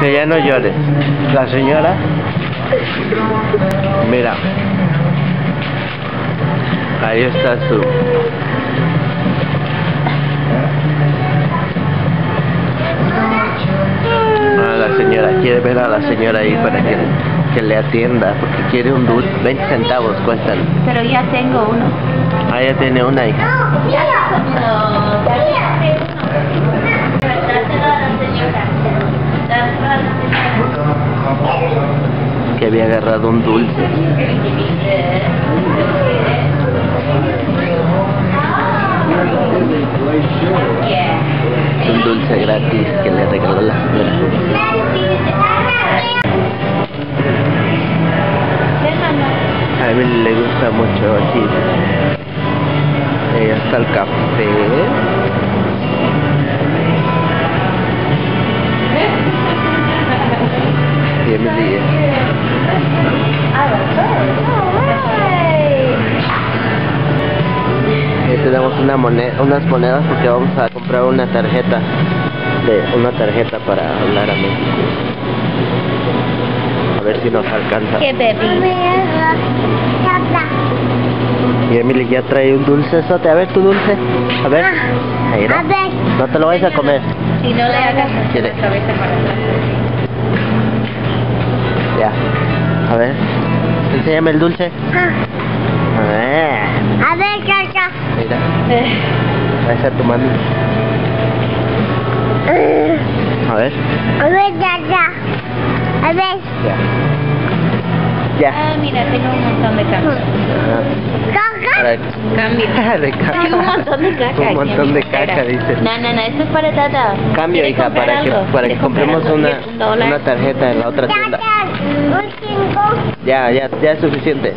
Que ya no llores. La señora. Mira. Ahí está su. Ah, la señora quiere ver a la señora ahí para que, que le atienda porque quiere un dulce. 20 centavos cuestan. Pero ya tengo uno. Ah, ya tiene una hija. Que había agarrado un dulce. Un dulce gratis que le regaló la señora. A Emily le gusta mucho aquí. Ahí está el café. Una moneda, unas monedas porque vamos a comprar una tarjeta de una tarjeta para hablar a México. A ver si nos alcanza. ¿Qué baby? Y Emily ya trae un dulce sote. A ver tu dulce. A ver. Ahí A no. ver. No te lo vayas a comer. Si no le hagas la cabeza para atrás. Ya. A ver. Enséñame el dulce. Ah, A ver. A ver, Ahí está tu mami. A ver. A ver, caca. A ver. Ya. Ya. Ah, mira, tengo un montón de caca. Ajá. Caca. Para- Cambio. de caca. Tengo un montón de caca. Un montón de caca, dice. No, no, no, esto es para Tata. Cambio, ¿Quiere hija, para que, para que ¿Quiere comprar compremos una, una tarjeta en la otra tienda. Caca. Un cinco. Ya, ya, ya es suficiente.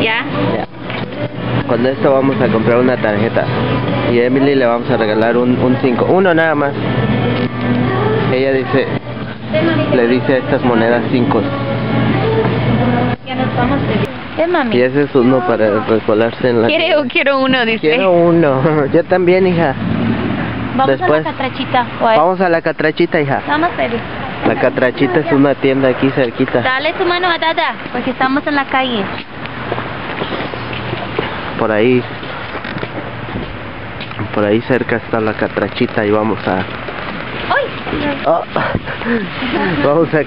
¿Ya? Ya. Con esto vamos a comprar una tarjeta. Y a Emily le vamos a regalar un 5. Uno nada más. Ella dice, le dice a estas monedas 5. Ya nos vamos a... ¿Eh, mami? Y ese es uno para resbalarse en la... Quiere, quiero uno, dice. Quiero uno. Yo también, hija. Vamos después- a la catrachita. Vamos a la catrachita, hija. Vamos, baby. La catrachita es una tienda aquí cerquita. Dale tu mano a Tata, porque estamos en la calle. Por ahí. Por ahí cerca está la catrachita y vamos a... Oh. Vamos a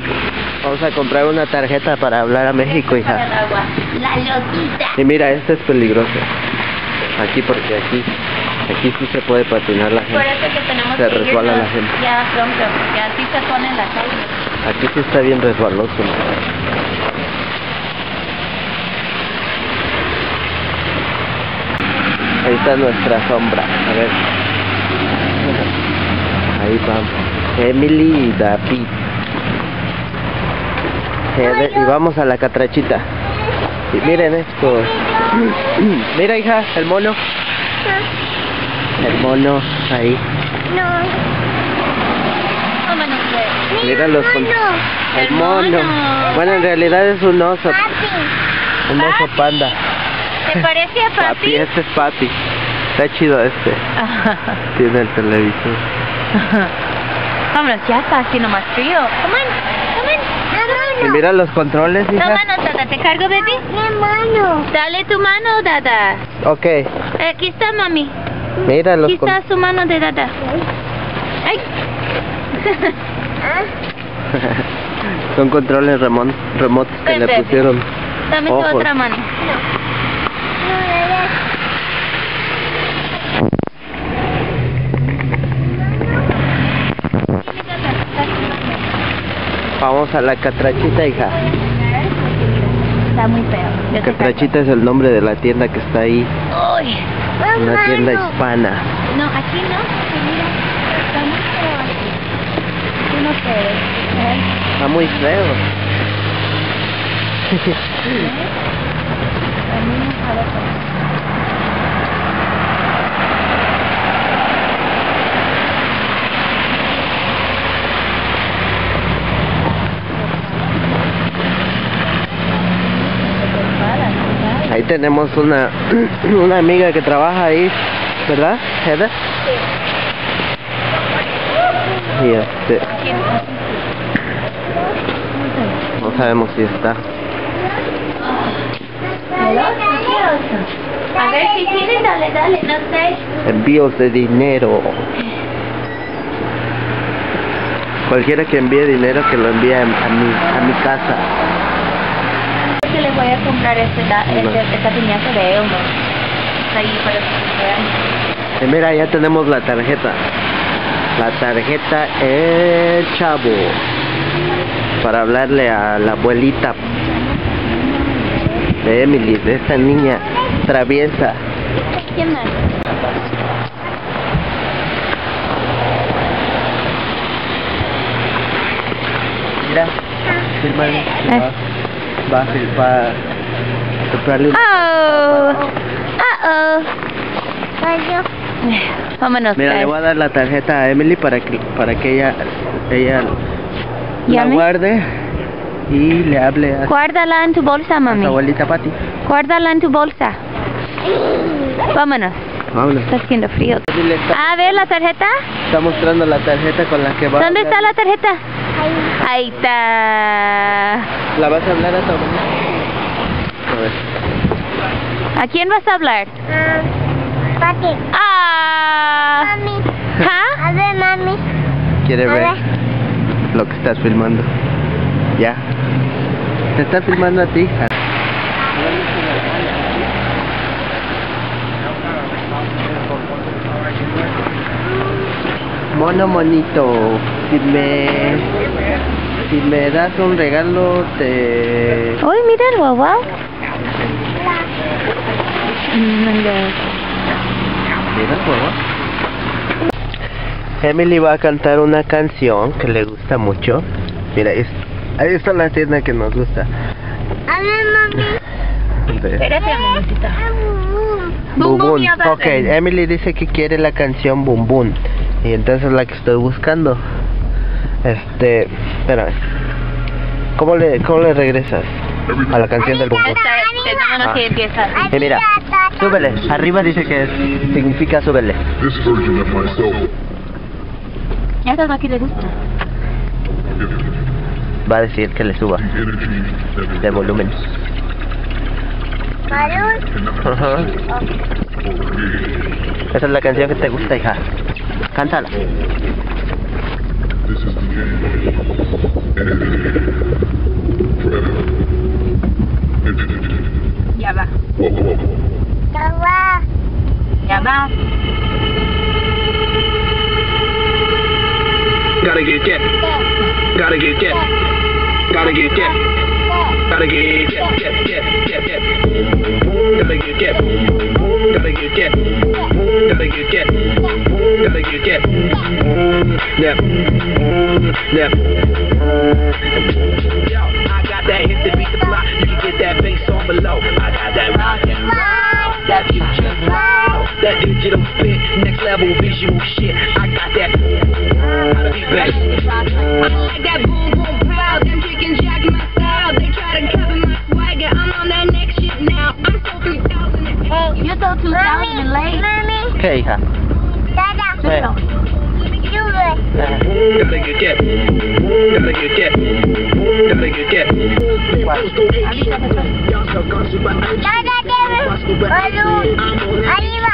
vamos a comprar una tarjeta para hablar a México, hija. La loquita. Y mira, este es peligroso. Aquí porque aquí aquí sí se puede patinar la gente. que Se resbala la gente. Ya pronto, porque así se pone en la calle. Aquí sí está bien resbaloso. ¿no? Ahí está nuestra sombra. A ver. Ahí vamos. Emily y David. Eh, Y vamos a la catrachita. Y miren esto. Mira, hija, el mono. El mono ahí. No. Mira los. El mono. Bueno, en realidad es un oso. Papi. Un oso panda. ¿Te parece a Papi, papi? este es papi. Está chido este. Tiene el televisor. Vámonos, ya está haciendo más frío. Come on, come on. Y mira los controles, hija. Tómanos, Tata, ¿te cargo, baby? Mi mano. Dale tu mano, Tata. Ok. Aquí está, mami. Mira los Aquí está su mano de Tata. Ay. Son controles remotos que Ven, le pusieron. Dame tu otra mano. Vamos a la catrachita, hija. Está muy feo. Catrachita es el nombre de la tienda que está ahí. Una tienda hispana. No, aquí no. Sí, Mira, está muy feo aquí. No. Está muy feo. Me sabe feo. Ahí tenemos una una amiga que trabaja ahí, ¿verdad? Heather? Y este, no sabemos si está. A ver si tiene, dale, dale, no sé. Envíos de dinero. Cualquiera que envíe dinero que lo envíe a mi, a mi casa. Que le voy a comprar este, este, esta piñata de euros. Ahí para que vean. Y mira, ya tenemos la tarjeta. La tarjeta El Chavo. Para hablarle a la abuelita de Emily, de esta niña traviesa. ¿Quién más? Mira, firma. Eh. Va, a va a comprarle un- Oh, uh oh. Cayó. Vámonos. Mira, le pues. voy a dar la tarjeta a Emily para que para que ella ella la guarde y le hable a, Guárdala en tu bolsa, a mami. su abuelita Pati. Guárdala en tu bolsa. Vámonos. Vámonos. Está haciendo frío. Está, A ver la tarjeta. está mostrando la tarjeta con la que va. a ¿Dónde está hablar. la tarjeta? Ahí. Ahí está. ¿La vas a hablar a tu abuelita? A ver. ¿A quién vas a hablar? Ah, Pati. Ah. Mami. ¿Ah? A ver, mami. Quiere A ver ver. lo que estás filmando. Ya. Te está filmando a ti, hija. Mono monito, si me si me das un regalo te Uy, mira el guau. Emily va a cantar una canción que le gusta mucho. Mira, es, ahí está la tienda que nos gusta. A ver, mami. Espérate Bum, bum. Ok, Emily dice que quiere la canción Bum Bum. Y entonces la que estoy buscando. Este, espera. ¿Cómo le, cómo le regresas a la canción del vámonos Ah. que empieza. Eh, mira, súbele. Arriba dice que es- significa súbele. Ya lo que le gusta. Va a decir que le suba de volumen. Marul. Ajá. Esa es la canción que te gusta, hija. Cántala. This is the end. And it is forever. Infinite. Ya va. Whoa, whoa, whoa. Tawa. Ya va. Gotta get that. Gotta get that. Gotta get that. Gotta get that. That. That. That. That. Gotta get that. Gotta you get, gotta you get, gotta you get. Yeah, yeah. until Mommy. Okay, hija. Dada. Hey. You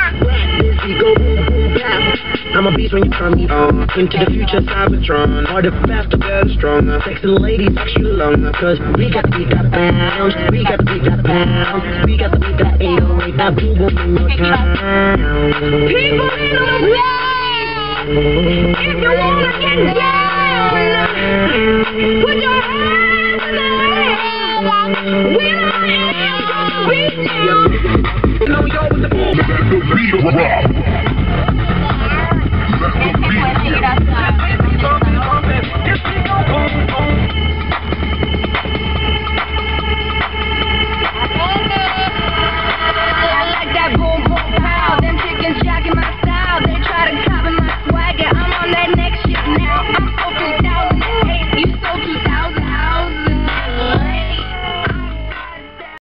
I'm a beast when you turn me on. Into the future, Cybertron. Harder, faster, better, stronger. Sexy ladies, extra longer. Cause we got to beat that bounce. We got to beat that bounce. We got to beat that 808. That boom boom in your. People in the way. If you wanna get down,